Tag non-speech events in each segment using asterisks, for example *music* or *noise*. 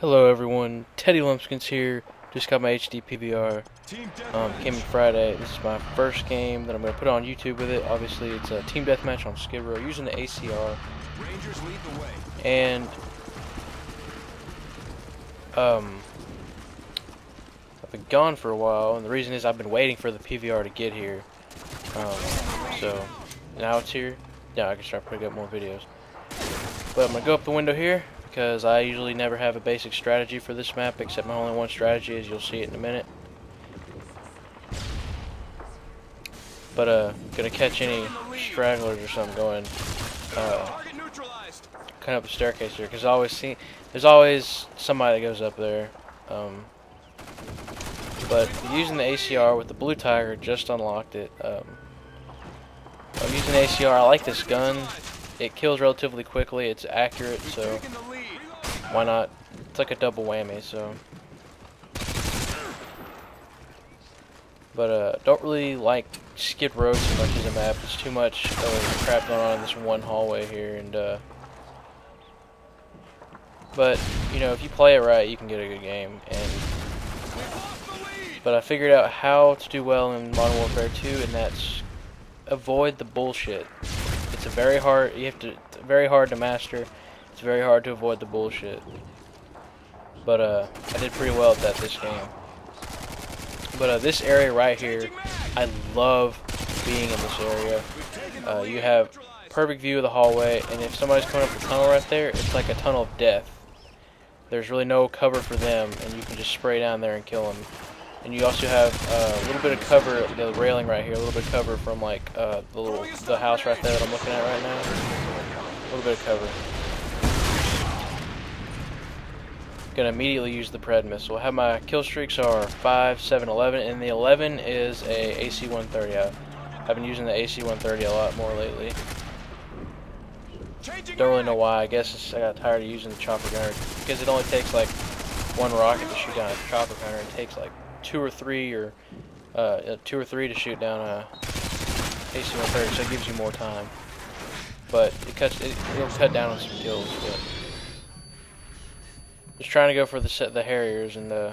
Hello everyone, Teddy Lumpkins here. Just got my HD PVR. Um, came in Friday. This is my first game that I'm going to put on YouTube with it. Obviously, it's a team deathmatch on Skid Row using the ACR. And um, I've been gone for a while, and the reason is I've been waiting for the PVR to get here. Um, so now it's here. Now I can start putting up more videos. But I'm gonna go up the window here because I usually never have a basic strategy for this map, except my only one strategy is you'll see it in a minute. But uh, gonna catch any stragglers or something going uh, kind of up the staircase here, because I always see there's always somebody that goes up there. Um, but using the ACR with the blue tiger, just unlocked it. Um, I'm using ACR. I like this gun. It kills relatively quickly. It's accurate, so why not? It's like a double whammy, so. But uh, don't really like Skid Row too much as a map. It's too much uh, crap going on in this one hallway here, and uh. But you know, if you play it right, you can get a good game. And but I figured out how to do well in Modern Warfare 2, and that's avoid the bullshit. It's a very hard. You have to. very hard to master. It's very hard to avoid the bullshit. But uh, I did pretty well at that this game. But uh, this area right here, I love being in this area. Uh, you have perfect view of the hallway, and if somebody's coming up the tunnel right there, it's like a tunnel of death. There's really no cover for them, and you can just spray down there and kill them. And you also have uh, a little bit of cover, the railing right here, a little bit of cover from like uh, the little the house right there that I'm looking at right now. A little bit of cover. Gonna immediately use the Pred missile. Have my kill streaks are 5, 7, 11, and the 11 is a AC-130. I've been using the AC-130 a lot more lately. Don't really know why. I guess I got tired of using the chopper gunner because it only takes like one rocket to shoot down a chopper gunner. It takes like two or three or uh, two or three to shoot down a AC-130, so it gives you more time. But it cuts, it, will cut down on some kills. But just trying to go for the set the Harriers and uh,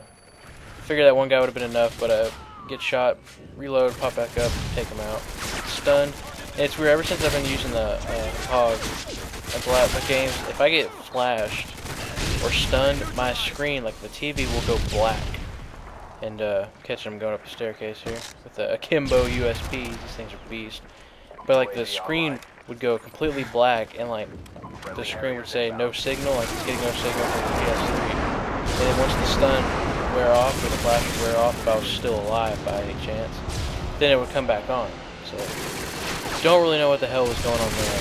figure that one guy would have been enough, but uh, get shot, reload, pop back up, take him out. Stunned. And it's weird. Ever since I've been using the uh, Hauppauge, the games, if I get flashed or stunned, my screen, like the TV, will go black and uh, catching them going up the staircase here with the Akimbo USP. These things are beast. But like the screen would go completely black, and like the screen would say no signal, like it's getting no signal from the PS3. And then once the stun wear off or the flash would wear off, if I was still alive by any chance, then it would come back on. So don't really know what the hell was going on there.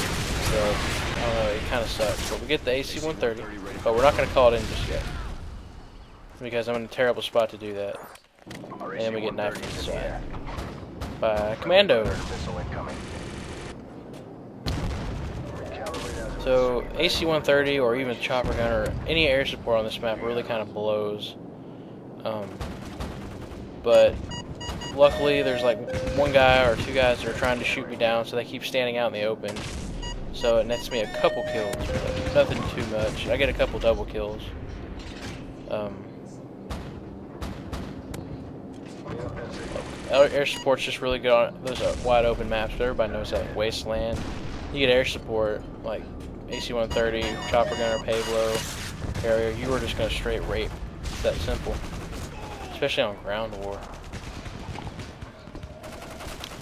So I don't know. It kind of sucks. But we get the AC-130, but we're not going to call it in just yet because I'm in a terrible spot to do that. And then we get knifed from the side by Commando. So AC-130 or even chopper gun or any air support on this map really kind of blows. Um, but luckily there's like one guy or two guys that are trying to shoot me down so they keep standing out in the open. So it nets me a couple kills, nothing too much. I get a couple double kills. Um, Air support's just really good on those uh, wide open maps, but everybody knows that Wasteland. You get air support, like AC-130, Chopper Gunner, Pablo, Harrier. you are just going to straight rape. It's that simple. Especially on ground war.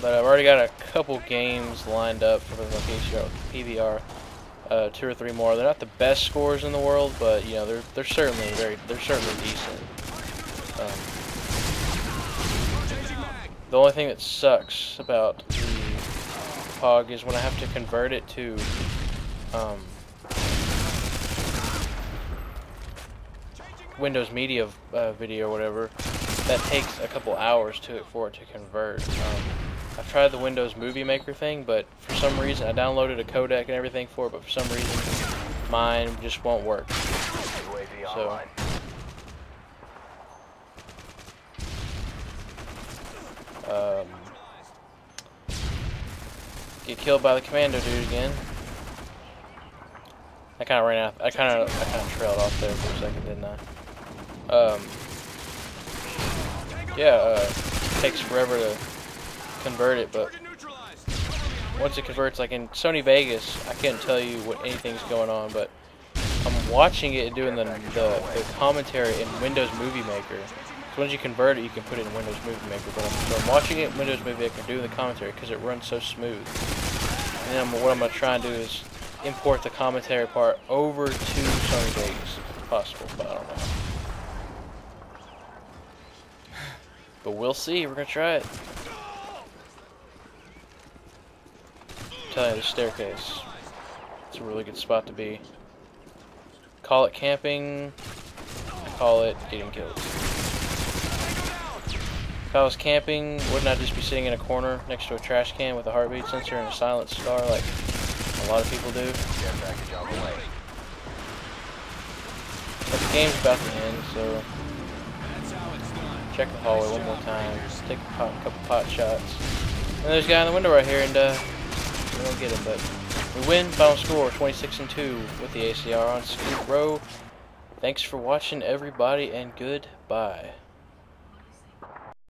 But I've already got a couple games lined up for the location PVR. Uh, two or three more. They're not the best scores in the world, but you know they're they're certainly very they're certainly decent. Um, the only thing that sucks about Hauppauge is when I have to convert it to um, Windows Media uh, video or whatever, that takes a couple hours to for it to convert. Um, I've tried the Windows Movie Maker thing, but for some reason I downloaded a codec and everything for it, but for some reason mine just won't work. So Um, get killed by the commando dude again. I kind of ran out. I kind of I kind of trailed off there for a second, didn't I? Um. Yeah. Uh, takes forever to convert it, but once it converts, like in Sony Vegas, I can't tell you what anything's going on, but I'm watching it doing the, the, the commentary in Windows Movie Maker. Once you convert it, you can put it in Windows Movie Maker. But I'm, so I'm watching it in Windows Movie Maker, doing the commentary because it runs so smooth. And then I'm, what I'm gonna try and do is import the commentary part over to Sony Vegas if possible, but I don't know. *sighs* But we'll see. We're gonna try it. Telling you, the staircase. It's a really good spot to be. Call it camping. Call it getting killed. If I was camping, wouldn't I just be sitting in a corner next to a trash can with a heartbeat sensor and a silent star like a lot of people do? But the game's about to end, so check the hallway one more time. Take a pot, couple pot shots. And there's a guy in the window right here, and uh, we don't get him, but we win. Final score 26 and 2 with the ACR on Skid Row. Thanks for watching, everybody, and goodbye.